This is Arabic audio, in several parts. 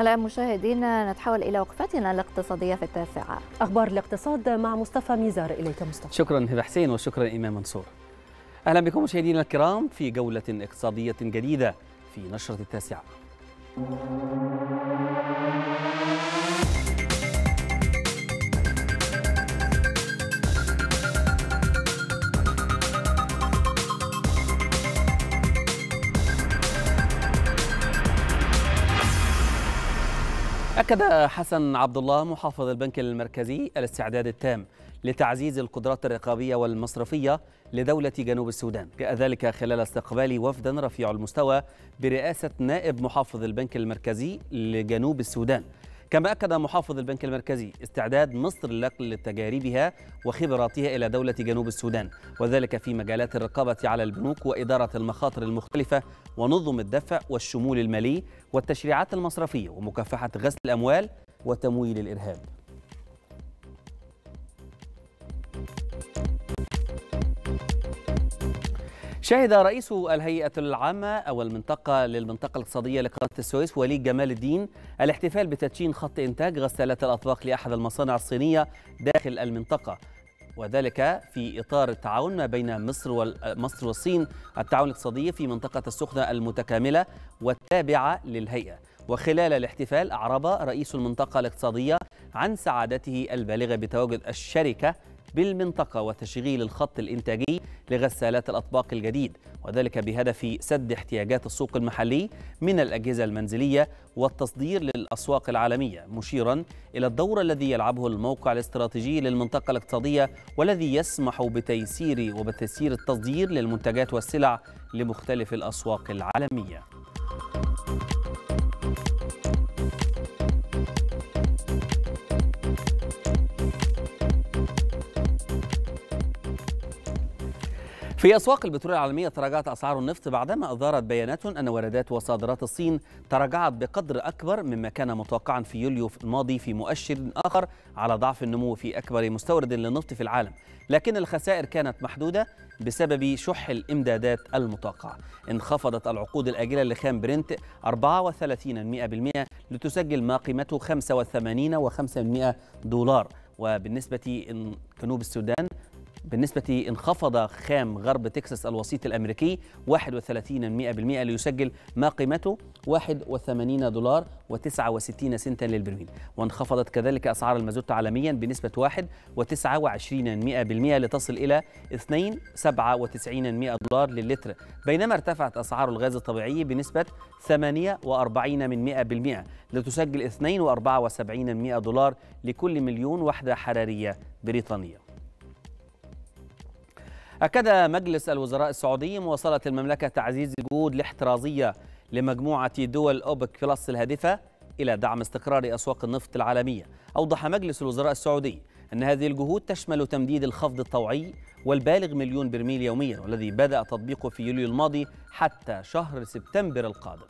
الآن مشاهدينا نتحول إلى وقفتنا الاقتصادية في التاسعة. أخبار الاقتصاد مع مصطفى ميزار. إليك مصطفى. شكرا هبة حسين وشكرا إمام منصور. أهلا بكم مشاهدينا الكرام في جولة اقتصادية جديدة في نشرة التاسعة. أكد حسن عبد الله محافظ البنك المركزي الاستعداد التام لتعزيز القدرات الرقابية والمصرفية لدولة جنوب السودان. جاء ذلك خلال استقبال وفد رفيع المستوى برئاسة نائب محافظ البنك المركزي لجنوب السودان. كما أكد محافظ البنك المركزي استعداد مصر لنقل تجاربها وخبراتها إلى دولة جنوب السودان وذلك في مجالات الرقابة على البنوك وإدارة المخاطر المختلفة ونظم الدفع والشمول المالي والتشريعات المصرفية ومكافحة غسل الأموال وتمويل الإرهاب. شهد رئيس الهيئة العامة أو المنطقة للمنطقة الاقتصادية لقناة السويس وليد جمال الدين الاحتفال بتدشين خط إنتاج غسالات الأطباق لأحد المصانع الصينية داخل المنطقة وذلك في إطار التعاون ما بين مصر مصر والصين التعاون الاقتصادي في منطقة السخنة المتكاملة والتابعة للهيئة. وخلال الاحتفال أعرب رئيس المنطقة الاقتصادية عن سعادته البالغة بتواجد الشركة بالمنطقة وتشغيل الخط الإنتاجي لغسالات الأطباق الجديد وذلك بهدف سد احتياجات السوق المحلي من الأجهزة المنزلية والتصدير للأسواق العالمية مشيرا إلى الدور الذي يلعبه الموقع الاستراتيجي للمنطقة الاقتصادية والذي يسمح بتيسير وبتيسير التصدير للمنتجات والسلع لمختلف الأسواق العالمية. في أسواق البترول العالمية تراجعت أسعار النفط بعدما أظهرت بيانات أن واردات وصادرات الصين تراجعت بقدر أكبر مما كان متوقعا في يوليو الماضي في مؤشر آخر على ضعف النمو في أكبر مستورد للنفط في العالم. لكن الخسائر كانت محدودة بسبب شح الإمدادات المتوقع انخفضت العقود الآجلة لخام برنت 34% لتسجل ما قيمته 85 و500 دولار. وبالنسبة جنوب السودان بالنسبة انخفض خام غرب تكساس الوسيط الأمريكي 31 ليسجل ما قيمته؟ 81 دولار و69 سنتا للبرميل وانخفضت كذلك أسعار المازوت عالميا بنسبة 1 و29 لتصل إلى 2 دولار للتر بينما ارتفعت أسعار الغاز الطبيعي بنسبة 48 من 100% لتسجل 2 دولار لكل مليون وحدة حرارية بريطانية. أكد مجلس الوزراء السعودي مواصلة المملكة تعزيز الجهود الاحترازية لمجموعة دول أوبك بلس الهادفة إلى دعم استقرار أسواق النفط العالمية. أوضح مجلس الوزراء السعودي أن هذه الجهود تشمل تمديد الخفض الطوعي والبالغ مليون برميل يوميا والذي بدأ تطبيقه في يوليو الماضي حتى شهر سبتمبر القادم.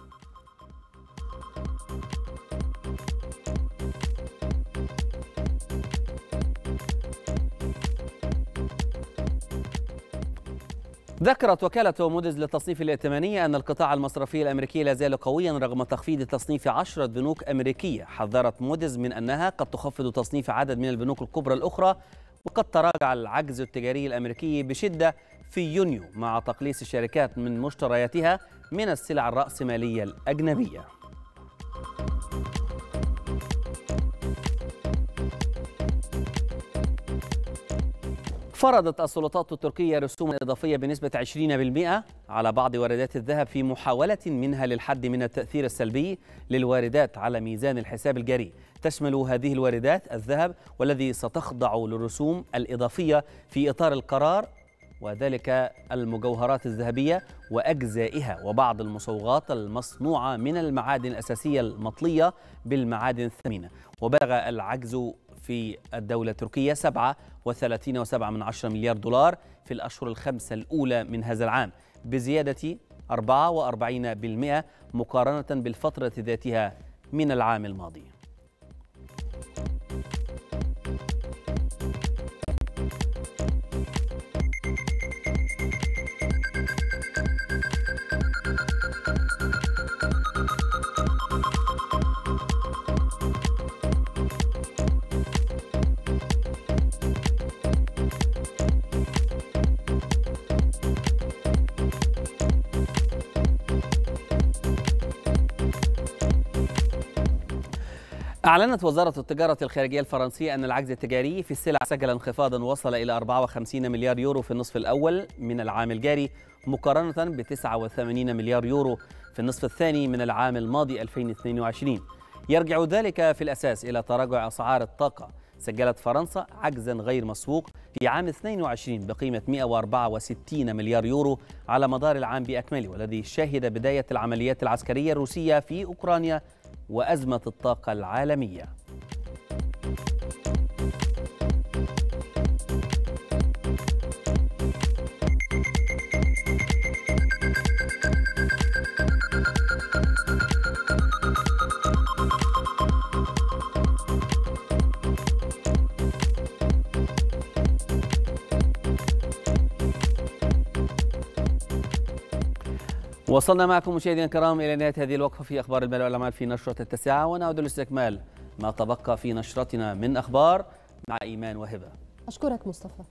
ذكرت وكالة موديز للتصنيف الائتماني أن القطاع المصرفي الأمريكي لا زال قويا رغم تخفيض تصنيف عشرة بنوك أمريكية. حذرت موديز من أنها قد تخفض تصنيف عدد من البنوك الكبرى الأخرى وقد تراجع العجز التجاري الأمريكي بشدة في يونيو مع تقليص الشركات من مشترياتها من السلع الرأسمالية الأجنبية. فرضت السلطات التركية رسوما إضافية بنسبة 20% على بعض واردات الذهب في محاولة منها للحد من التأثير السلبي للواردات على ميزان الحساب الجاري. تشمل هذه الواردات الذهب والذي ستخضع للرسوم الإضافية في إطار القرار وذلك المجوهرات الذهبية وأجزائها وبعض المصوغات المصنوعة من المعادن الأساسية المطلية بالمعادن الثمينة. وبلغ العجز في الدولة التركية 37.7 من مليار دولار في الأشهر الخمسة الأولى من هذا العام بزيادة 44% مقارنة بالفترة ذاتها من العام الماضي. أعلنت وزارة التجارة الخارجية الفرنسية أن العجز التجاري في السلع سجل انخفاضا وصل إلى 54 مليار يورو في النصف الأول من العام الجاري مقارنة ب 89 مليار يورو في النصف الثاني من العام الماضي 2022 يرجع ذلك في الأساس إلى تراجع أسعار الطاقة. سجلت فرنسا عجزا غير مسبوق في عام 22 بقيمة 164 مليار يورو على مدار العام بأكمله والذي شهد بداية العمليات العسكرية الروسية في أوكرانيا وأزمة الطاقة العالمية. وصلنا معكم مشاهدينا الكرام إلى نهاية هذه الوقفة في أخبار المال والأعمال في نشرة التاسعه ونعود لاستكمال ما تبقى في نشرتنا من أخبار مع إيمان وهبة. أشكرك مصطفى.